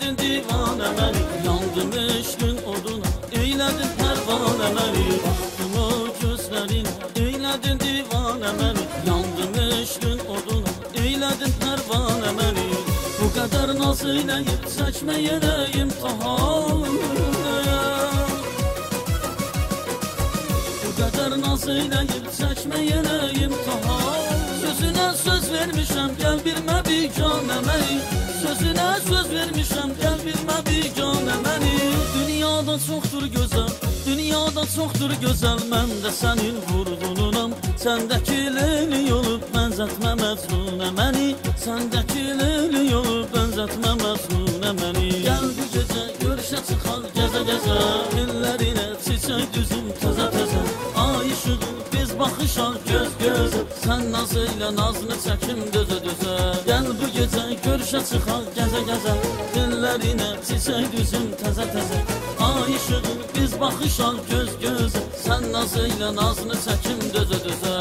divanə məni Yandım eşqin oduna. Eylədin pərvanə məni Baxdım o gözlərinə Eylədin divanə məni Yandım eşqin oduna. Eylədin pərvanə məni Bu qədər naz eyləyib Çəkməyənə imtihan Bu qədər naz eyləyib Çəkməyənə imtihan Sözünə söz vermişəm Gəl bilmə biganə məni Sözünə söz vermişəm Dünyada çoxdur gözəl Dünyada çoxdur gözəl. Mən də sənin vurğununam Səndəki leyli olub Bənzətmə məcnunə məni. Səndəki leyli olub Bənzətmə məcnunə məni. Gəl bu gecə görüşə çıxal Gəzə gəzə Sən naz elə nazını çəkim dözə dözə. Gəl bu gecə görüşə çıxaq gəzə gəzə. Dillərinə çiçək düzüm təzə təzə. Ay işığı biz baxışaq göz gözə Sən naz elə nazını çəkim dözə dözə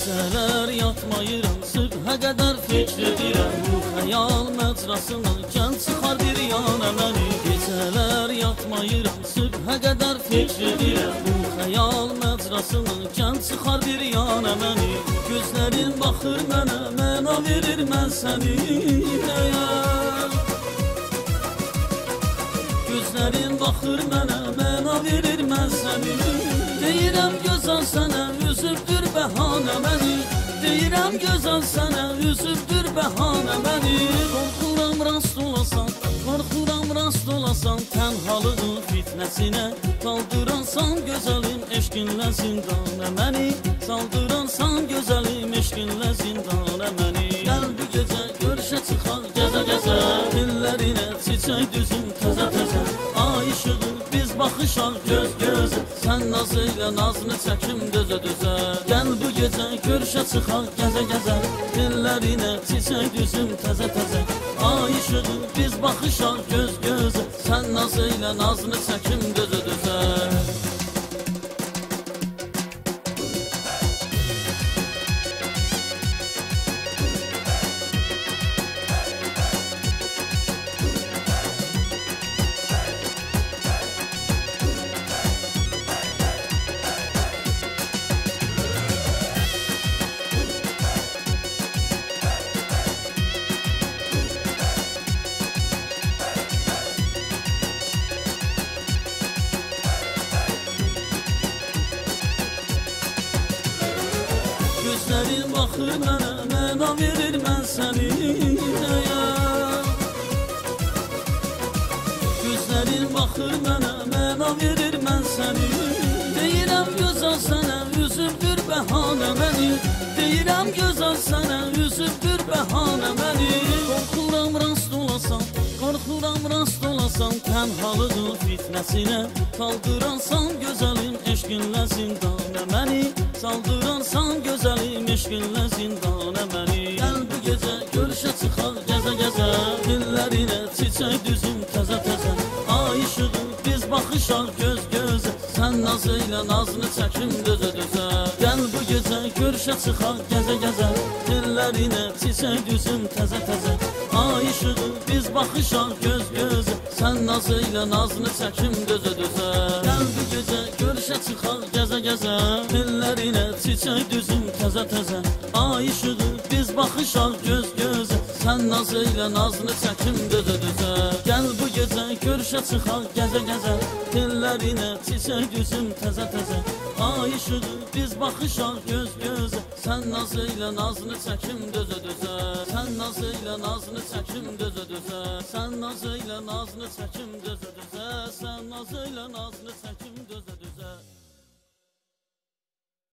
Gecələr yatmayıram, sübhə qədər fikr edirəm Bu xəyal məcrasından gəl çıxar bir yana məni Gecələr yatmayıram, sübhə qədər fikr edirəm Bu xəyal məcrasından gəl çıxar bir yana məni Gözlərin baxır mənə, məna verir mən səni Gözlərin baxır mənə, məna verir bəhanə məni Deyirəm gözəl sənə, üzübdür bəhanə məni Qorxuram rast olasan, qorxuram rast olasan. Tənhalığın fitnəsinə Qaldıransan gözəlim, eşqinlə zindana məni. Saldıransan gözəlim, eşqinlə zindana məni. Gəl bu gecə görüşə çıxaq, gəzə gəzə. Dillərinə çiçək düzüm təzə təzə. Ay işığı biz baxışaq göz gözə Sən naz elə nazını çəkim dözə dözə. Gəl bu gecə görüşə çıxaq gəzə gəzə. Dillərinə çiçək düzüm təzə təzə. Ay işığı biz baxışaq göz gözə Sən naz elə nazını çəkim dözə dözə Gözlərin baxır mənə, məna verir mən səni dəyər Gözlərin baxır mənə, məna verir mən səni Deyirəm gözəl sənə, üzübdür bəhanə məni Deyirəm gözəl sənə, üzübdür bəhanə məni Qorxuram rast olasan, qorxuram rast olasan Tənhalığın fitnəsinə Qaldıransan gözəlim, eşqinlə zindana məni Saldıransan eşqinlə zindana məni Gəl bu gecə görüşə çıxaq gəzə gəzə Dillərinə çiçək düzüm təzə təzə Ay işığı biz baxışaq göz gözə Sən naz elə nazını çəkim dözə dözə Gəl bu gecə görüşə çıxaq gəzə gəzə Dillərinə çiçək düzüm təzə işığı biz baxışaq göz gözə Sən naz elə nazını çəkim dözə dözə Gəl bu gecə görüşə çıxaq gəzə gəzə Dillərinə çiçək düzüm təzə təzə Ay işığı biz baxışaq göz gözə Sən naz elə nazını çəkim dözə dözə Gəl bu gecə görüşə çıxaq gəzə gəzə Dillərinə çiçək düzüm təzə təzə Ay işığı biz baxışaq göz gözə Sən naz elə nazını çəkim dözə dözə Sən naz elə nazını çəkim dözə dözə Sən naz elə nazını çəkim dözə dözə Sən naz elə nazını çəkim dözə dözə